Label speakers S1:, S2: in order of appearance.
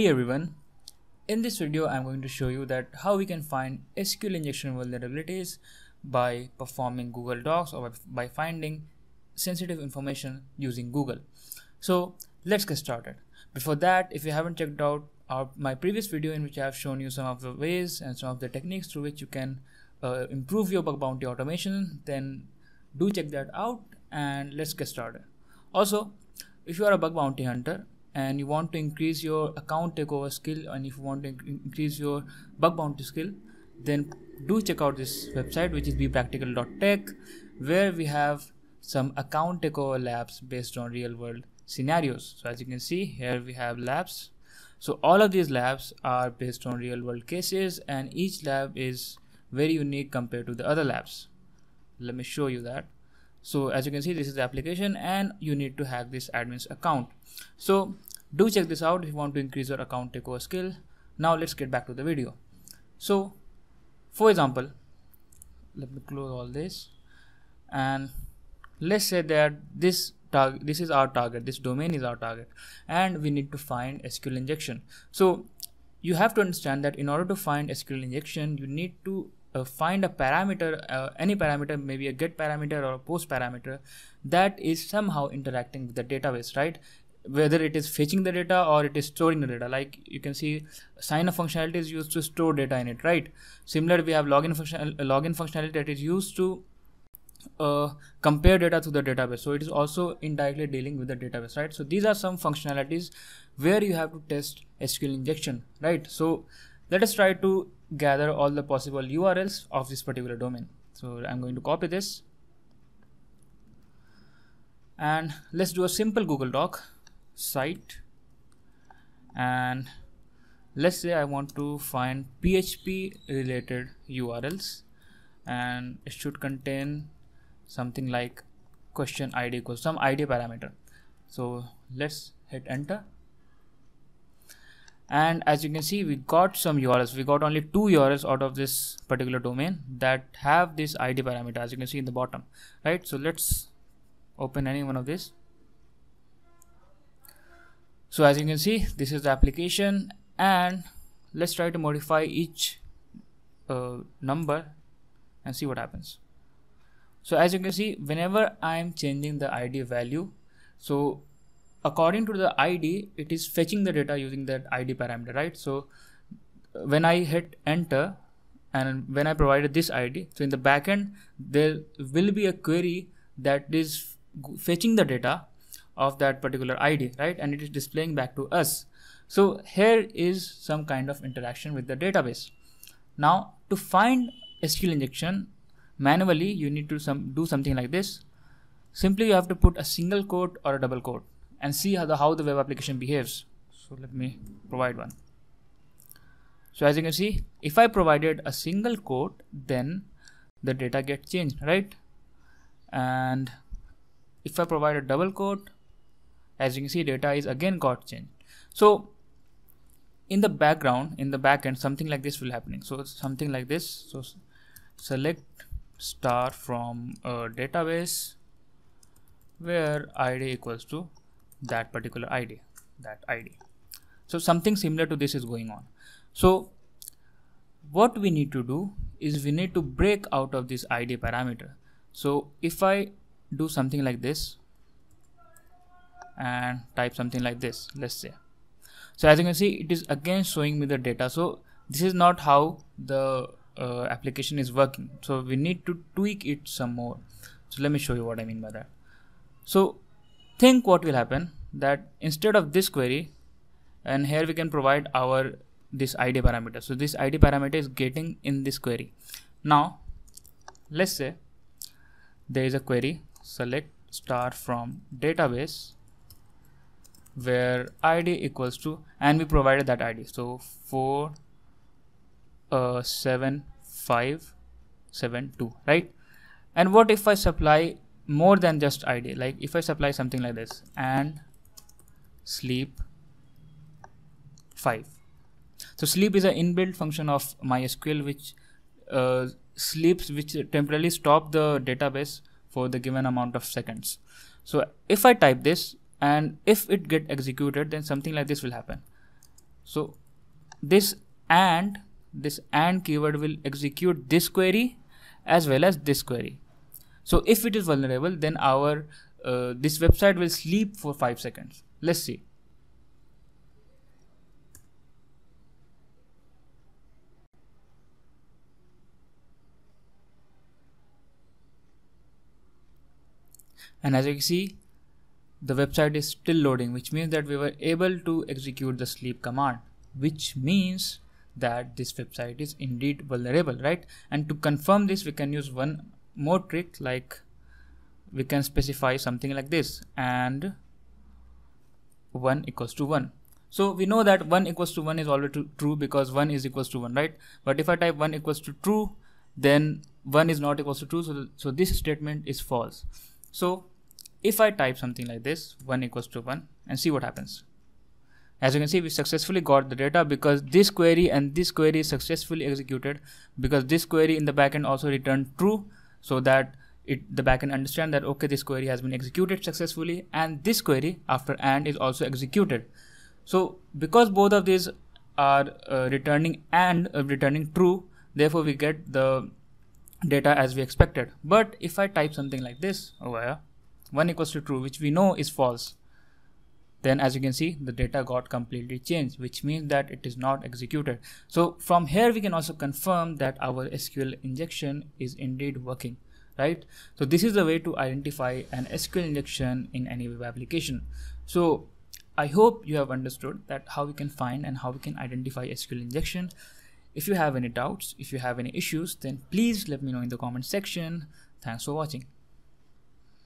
S1: Hey everyone, in this video I'm going to show you that how we can find SQL injection vulnerabilities by performing Google Docs or by finding sensitive information using Google. So let's get started. Before that, if you haven't checked out our, my previous video in which I have shown you some of the ways and some of the techniques through which you can uh, improve your bug bounty automation, then do check that out and let's get started. Also, if you are a bug bounty hunter and you want to increase your account takeover skill and if you want to increase your bug bounty skill then do check out this website which is bepractical.tech where we have some account takeover labs based on real world scenarios. So as you can see here we have labs. So all of these labs are based on real world cases and each lab is very unique compared to the other labs. Let me show you that so as you can see this is the application and you need to hack this admin's account. So do check this out if you want to increase your account takeover skill. Now let's get back to the video. So for example let me close all this. And let's say that this target this is our target this domain is our target and we need to find sql injection. So you have to understand that in order to find sql injection you need to uh, find a parameter uh, any parameter maybe a get parameter or a post parameter that is somehow interacting with the database right? Whether it is fetching the data or it is storing the data. Like you can see sign-up functionality is used to store data in it right? Similar we have login function login functionality that is used to uh, compare data to the database. So it is also indirectly dealing with the database right? So these are some functionalities where you have to test sql injection right? So let us try to gather all the possible urls of this particular domain so i'm going to copy this and let's do a simple google doc site and let's say I want to find PHP related URLs and it should contain something like question ID equals some ID parameter. So let's hit enter. And as you can see, we got some URLs. We got only two URLs out of this particular domain that have this ID parameter as you can see in the bottom, right? So let's open any one of these so as you can see this is the application and let's try to modify each uh, number and see what happens so as you can see whenever I'm changing the ID value so according to the ID it is fetching the data using that ID parameter right so when I hit enter and when I provided this ID so in the backend there will be a query that is fetching the data of that particular ID, right? And it is displaying back to us. So here is some kind of interaction with the database. Now to find SQL injection manually, you need to some, do something like this. Simply you have to put a single quote or a double quote and see how the, how the web application behaves. So let me provide one. So as you can see, if I provided a single quote, then the data gets changed, right? And if I provide a double quote, as you can see data is again got changed so in the background in the backend something like this will happening so something like this so select star from a database where id equals to that particular id that id so something similar to this is going on. So what we need to do is we need to break out of this id parameter. So if i do something like this and type something like this let's say. So as you can see it is again showing me the data. So this is not how the uh, application is working. So we need to tweak it some more. So let me show you what i mean by that. So think what will happen that instead of this query and here we can provide our this id parameter. So this id parameter is getting in this query. Now let's say there is a query select star from database where id equals to and we provided that id so 4 uh, 7 5 7 2 right? And what if i supply more than just id like if i supply something like this and sleep 5 so sleep is an inbuilt function of mysql which uh, sleeps which temporarily stop the database for the given amount of seconds. So if i type this and if it get executed then something like this will happen. So this and this and keyword will execute this query as well as this query so if it is vulnerable then our uh, this website will sleep for 5 seconds. Let's see. And as you can see the website is still loading which means that we were able to execute the sleep command which means that this website is indeed vulnerable right? And to confirm this we can use one more trick like we can specify something like this and 1 equals to 1 so we know that 1 equals to 1 is already true because 1 is equals to 1 right? But if i type 1 equals to true then 1 is not equals to true so, so this statement is false. So if I type something like this 1 equals to 1 and see what happens. As you can see we successfully got the data because this query and this query successfully executed because this query in the backend also returned true so that it the backend understand that okay this query has been executed successfully and this query after and is also executed. So because both of these are uh, returning and uh, returning true therefore we get the data as we expected. But if i type something like this over here 1 equals to true which we know is false then as you can see the data got completely changed which means that it is not executed. So from here we can also confirm that our sql injection is indeed working right? So this is the way to identify an sql injection in any web application. So i hope you have understood that how we can find and how we can identify sql injection. If you have any doubts if you have any issues then please let me know in the comment section. Thanks for watching